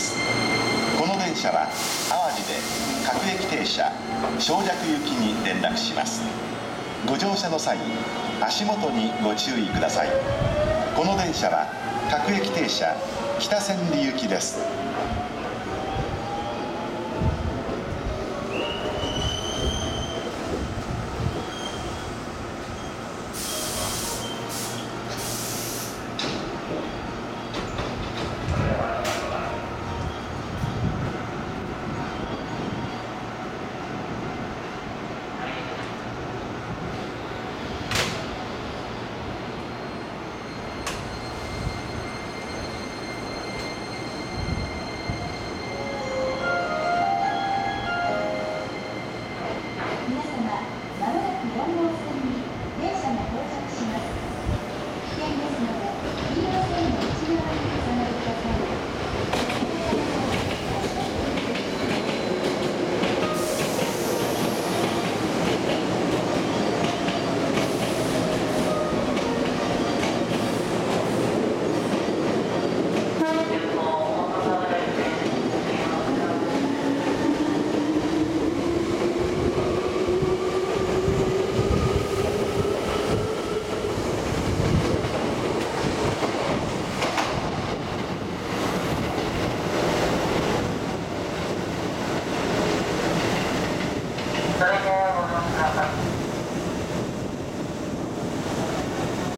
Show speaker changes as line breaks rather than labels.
です。この電車は淡路で各駅停車小弱行きに連絡します。ご乗車の際足元にご注意ください。この電車は各駅停車北千里行きです。